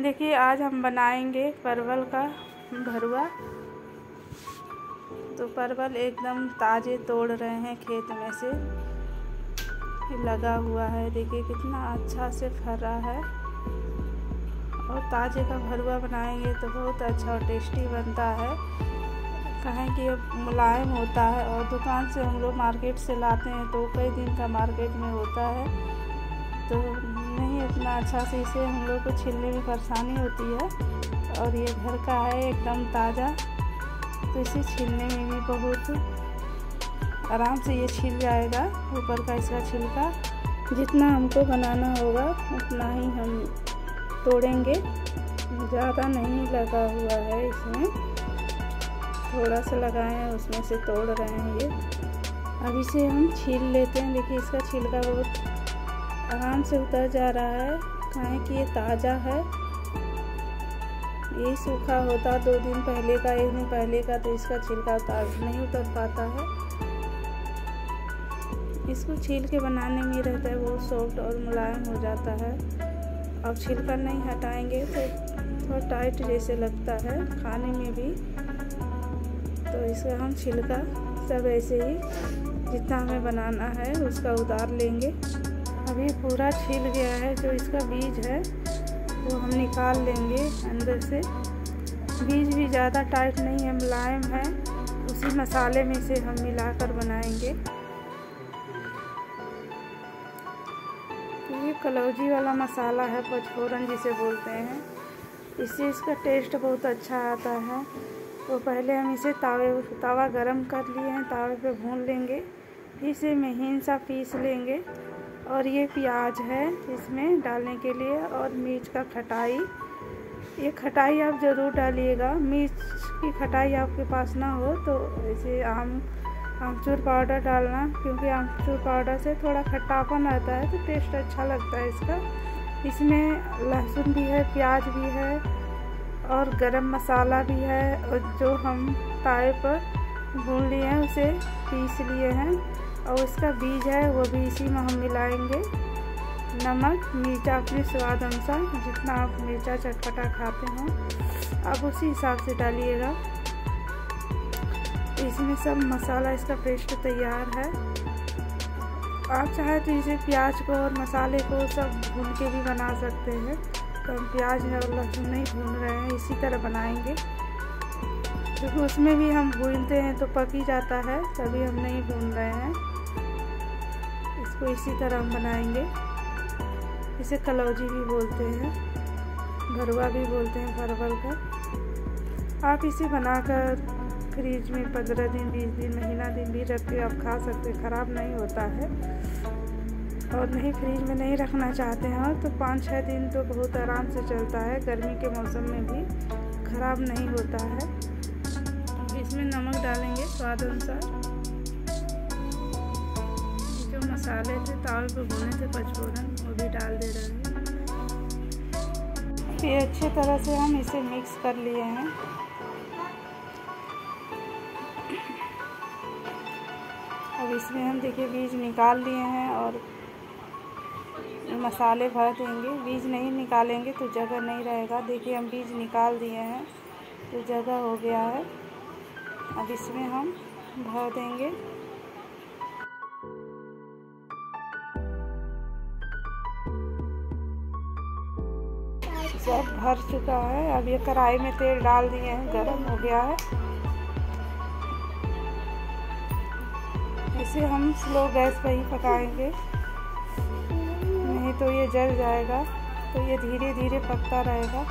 देखिए, आज हम बनाएँगे परवल का भरुआ तो परवल एकदम ताज़े तोड़ रहे हैं खेत में से। लगा हुआ है, देखिए कितना अच्छा से फर है। और ताज़े का भरुआ बनाएँगे तो बहुत अच्छा और टेस्टी बनता है। कहें कि मुलायम होता है और दुकान से हम लोग मार्केट से लाते हैं तो कई दिन का मार्केट में होता है। तो नहीं, इतना अच्छा से इसे हम लोग को छीलने में परेशानी होती है। और ये घर का है, एकदम ताज़ा। तो इसे छीलने में भी बहुत आराम से ये छिल जाएगा, ऊपर का इसका छिलका। जितना हमको बनाना होगा, उतना ही हम तोड़ेंगे। ज़्यादा नहीं लगा हुआ है इसमें। थोड़ा सा लगाए हैं, उसमें से तोड़ रहे हैं ये। अब इसे हम छील लेते हैं। देखिए, इसका छिलका बहुत आराम से उतर जा रहा है। कहें कि ये ताज़ा है। यही सूखा होता दो दिन पहले का, एक दिन पहले का तो इसका छिलका उतार नहीं उतर पाता है। इसको छील के बनाने में रहता है, वो सॉफ्ट और मुलायम हो जाता है। अब छिलका नहीं हटाएँगे तो थोड़ा टाइट जैसे लगता है खाने में भी। तो इसका हम छिलका सब ऐसे ही जितना हमें बनाना है, उसका उतार लेंगे। अभी पूरा छिल गया है, जो इसका बीज है, वो हम निकाल लेंगे अंदर से। बीज भी ज़्यादा टाइट नहीं है, मुलायम है, उसी मसाले में से हम मिलाकर बनाएँगे। ये कलौजी वाला मसाला है, पचफोरन जिसे बोलते हैं। इससे इसका टेस्ट बहुत अच्छा आता है। तो पहले हम इसे तावे, तावा गरम कर लिए हैं, तावे पे भून लेंगे। फिर इसे महीन सा पीस लेंगे। और ये प्याज है इसमें डालने के लिए और मिर्च का खटाई। ये खटाई आप ज़रूर डालिएगा। मिर्च की खटाई आपके पास ना हो तो ऐसे आम, आमचूर पाउडर डालना, क्योंकि आमचूर पाउडर से थोड़ा खट्टापन आता है तो टेस्ट अच्छा लगता है इसका। इसमें लहसुन भी है, प्याज भी है और गरम मसाला भी है और जो हम तावे पर भून लिए हैं उसे पीस लिए हैं। और उसका बीज है, वो भी इसी में हम मिलाएँगे। नमक, मिर्चा अपने स्वाद अनुसार, जितना आप मिर्चा चटपटा खाते हो, आप उसी हिसाब से डालिएगा। इसमें सब मसाला इसका पेस्ट तैयार है। आप चाहे तो इसे प्याज को और मसाले को सब भून के भी बना सकते हैं। तो हम प्याज और लहसुन नहीं भून रहे हैं, इसी तरह बनाएँगे। क्योंकि तो उसमें भी हम भूनते हैं तो पक ही जाता है, तभी हम नहीं भून रहे हैं। इसको इसी तरह हम बनाएँगे। इसे कलौजी भी बोलते हैं भरवा भी बोलते हैं परवल का। आप इसे बनाकर फ्रिज में पंद्रह दिन, बीस दिन, महीना दिन भी रख के आप खा सकते ख़राब नहीं होता है। और नहीं, फ्रिज में नहीं रखना चाहते हैं तो पाँच छः दिन तो बहुत आराम से चलता है, गर्मी के मौसम में भी ख़राब नहीं होता है। इसमें नमक डालेंगे स्वाद अनुसार। मसाले थे तावे पे भुने थे पचफोरन, वो भी डाल दे रहे हैं। ये अच्छे तरह से हम इसे मिक्स कर लिए हैं। अब इसमें हम देखिए, बीज निकाल लिए हैं और मसाले भर देंगे। बीज नहीं निकालेंगे तो जगह नहीं रहेगा। देखिए, हम बीज निकाल दिए हैं तो जगह हो गया है। अब इसमें हम भर देंगे। सब भर चुका है। अब ये कढ़ाई में तेल डाल दिए हैं, गरम हो गया है। इसे हम स्लो गैस पर ही पकाएँगे। नहीं तो ये जल जाएगा तो ये धीरे धीरे पकता रहेगा।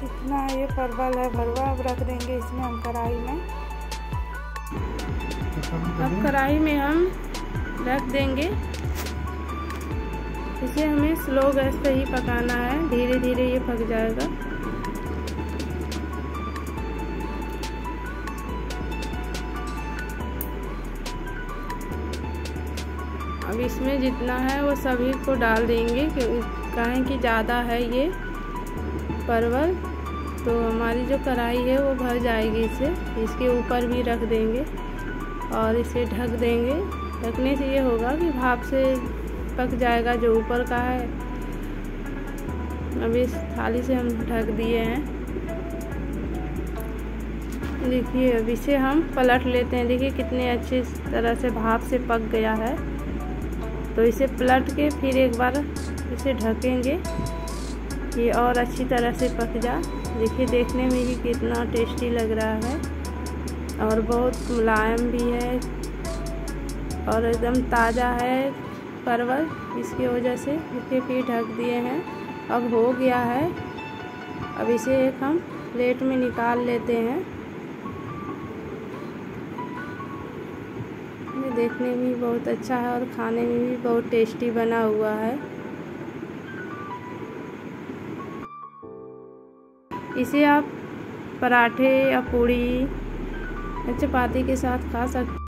जितना ये परवल है, भरवा अब रख देंगे इसमें हम कढ़ाई में। अब कढ़ाई में हम रख देंगे। इसे हमें स्लो गैस पे ही पकाना है। धीरे धीरे ये पक जाएगा। अब इसमें जितना है वो सभी को डाल देंगे कहें कि ज़्यादा है ये परवल। तो हमारी जो कढ़ाई है वो भर जाएगी इसे। इसके ऊपर भी रख देंगे और इसे ढक देंगे। ढकने से ये होगा कि भाप से पक जाएगा जो ऊपर का है। अभी इस थाली से हम ढक दिए हैं। देखिए अब इसे हम पलट लेते हैं। देखिए, कितने अच्छे तरह से भाप से पक गया है। तो इसे पलट के फिर एक बार इसे ढकेंगे। ये और अच्छी तरह से पक जा। देखिए, देखने में ही कितना टेस्टी लग रहा है। और बहुत मुलायम भी है। और एकदम ताज़ा है। परवल, इसकी वजह से इसे फिर ढक दिए हैं। अब हो गया है। अब इसे एक हम प्लेट में निकाल लेते हैं। ये देखने में भी बहुत अच्छा है और खाने में भी बहुत टेस्टी बना हुआ है। इसे आप पराठे या पूड़ी या चपाती के साथ खा सकते